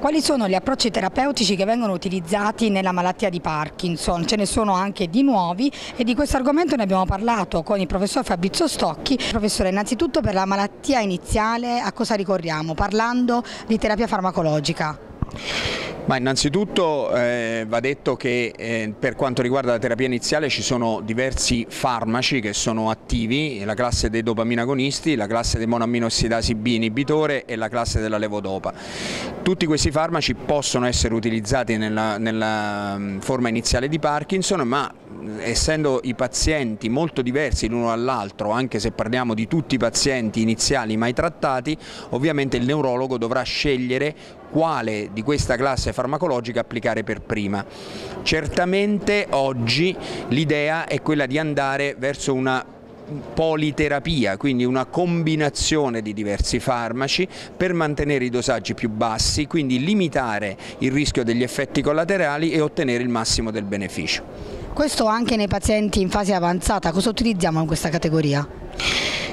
Quali sono gli approcci terapeutici che vengono utilizzati nella malattia di Parkinson? Ce ne sono anche di nuovi e di questo argomento ne abbiamo parlato con il professor Fabrizio Stocchi. Professore, innanzitutto per la malattia iniziale a cosa ricorriamo? Parlando di terapia farmacologica. Ma innanzitutto eh, va detto che eh, per quanto riguarda la terapia iniziale ci sono diversi farmaci che sono attivi, la classe dei dopaminagonisti, la classe dei monoaminoossidasi B inibitore e la classe della levodopa. Tutti questi farmaci possono essere utilizzati nella, nella mm, forma iniziale di Parkinson, ma essendo i pazienti molto diversi l'uno dall'altro, anche se parliamo di tutti i pazienti iniziali mai trattati, ovviamente il neurologo dovrà scegliere quale di questa classe farmacologica applicare per prima. Certamente oggi l'idea è quella di andare verso una politerapia, quindi una combinazione di diversi farmaci per mantenere i dosaggi più bassi, quindi limitare il rischio degli effetti collaterali e ottenere il massimo del beneficio. Questo anche nei pazienti in fase avanzata, cosa utilizziamo in questa categoria?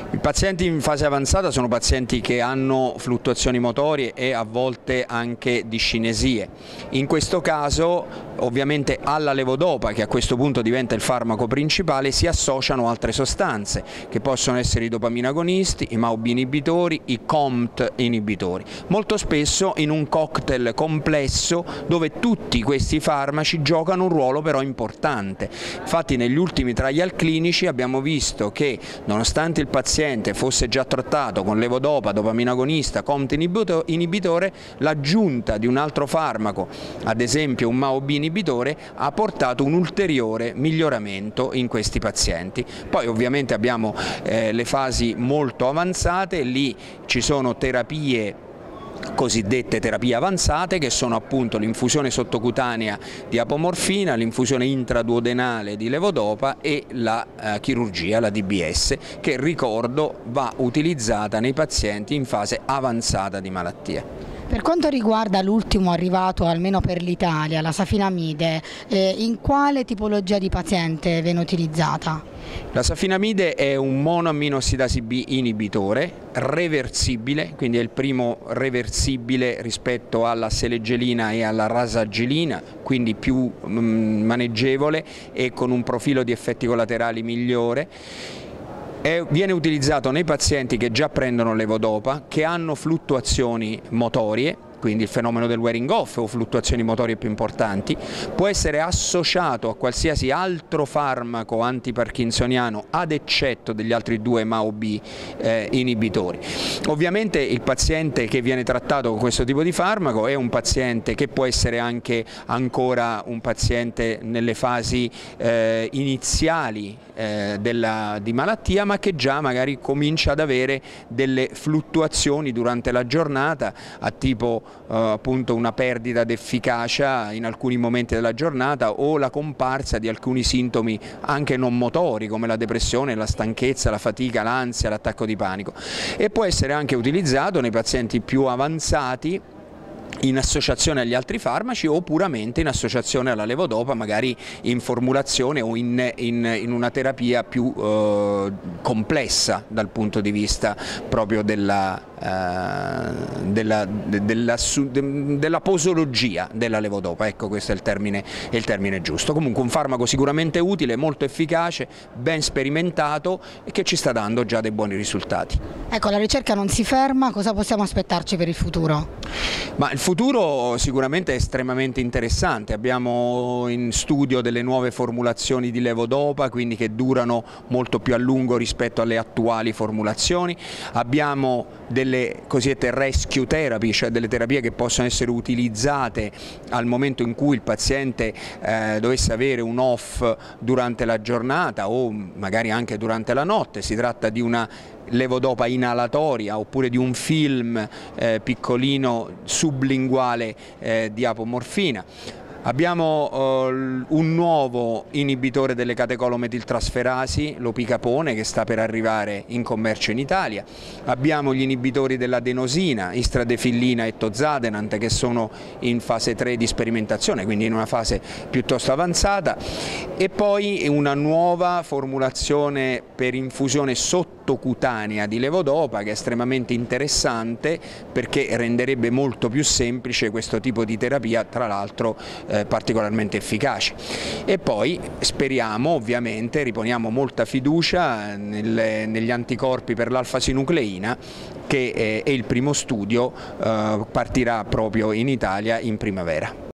I pazienti in fase avanzata sono pazienti che hanno fluttuazioni motorie e a volte anche discinesie. In questo caso ovviamente alla levodopa, che a questo punto diventa il farmaco principale, si associano altre sostanze che possono essere i dopaminagonisti, i MAOB inibitori, i COMT inibitori. Molto spesso in un cocktail complesso dove tutti questi farmaci giocano un ruolo però importante. Infatti negli ultimi trial clinici abbiamo visto che nonostante il paziente paziente fosse già trattato con levodopa, dopaminagonista, COMT inibitore, l'aggiunta di un altro farmaco, ad esempio un MAOB inibitore, ha portato un ulteriore miglioramento in questi pazienti. Poi ovviamente abbiamo eh, le fasi molto avanzate, lì ci sono terapie cosiddette terapie avanzate che sono appunto l'infusione sottocutanea di apomorfina, l'infusione intraduodenale di levodopa e la eh, chirurgia, la DBS, che ricordo va utilizzata nei pazienti in fase avanzata di malattia. Per quanto riguarda l'ultimo arrivato, almeno per l'Italia, la safinamide, eh, in quale tipologia di paziente viene utilizzata? La safinamide è un monoaminoossidasi B inibitore, reversibile, quindi è il primo reversibile rispetto alla seleggelina e alla rasagelina, quindi più mm, maneggevole e con un profilo di effetti collaterali migliore è, viene utilizzato nei pazienti che già prendono levodopa, che hanno fluttuazioni motorie quindi il fenomeno del wearing off o fluttuazioni motorie più importanti, può essere associato a qualsiasi altro farmaco antiparkinsoniano ad eccetto degli altri due MAOB eh, inibitori. Ovviamente il paziente che viene trattato con questo tipo di farmaco è un paziente che può essere anche ancora un paziente nelle fasi eh, iniziali eh, della, di malattia ma che già magari comincia ad avere delle fluttuazioni durante la giornata a tipo appunto una perdita d'efficacia in alcuni momenti della giornata o la comparsa di alcuni sintomi anche non motori come la depressione, la stanchezza, la fatica, l'ansia, l'attacco di panico. E può essere anche utilizzato nei pazienti più avanzati in associazione agli altri farmaci o puramente in associazione alla levodopa, magari in formulazione o in, in, in una terapia più eh, complessa dal punto di vista proprio della, eh, della, della, della, posologia della levodopa, ecco questo è il, termine, è il termine giusto. Comunque un farmaco sicuramente utile, molto efficace, ben sperimentato e che ci sta dando già dei buoni risultati. Ecco, la ricerca non si ferma, cosa possiamo aspettarci per il futuro? Ma il futuro sicuramente è estremamente interessante, abbiamo in studio delle nuove formulazioni di levodopa, quindi che durano molto più a lungo rispetto alle attuali formulazioni, abbiamo delle cosiddette rescue therapy, cioè delle terapie che possono essere utilizzate al momento in cui il paziente eh, dovesse avere un off durante la giornata o magari anche durante la notte, si tratta di una levodopa inalatoria oppure di un film eh, piccolino sublinguale eh, di apomorfina. Abbiamo uh, un nuovo inibitore delle catecolometiltrasferasi, l'opicapone, che sta per arrivare in commercio in Italia. Abbiamo gli inibitori dell'adenosina, istradefillina e tozadenant, che sono in fase 3 di sperimentazione, quindi in una fase piuttosto avanzata. E poi una nuova formulazione per infusione sotto sottocutanea di levodopa che è estremamente interessante perché renderebbe molto più semplice questo tipo di terapia, tra l'altro eh, particolarmente efficace. E poi speriamo ovviamente, riponiamo molta fiducia nelle, negli anticorpi per l'alfa-sinucleina che è, è il primo studio eh, partirà proprio in Italia in primavera.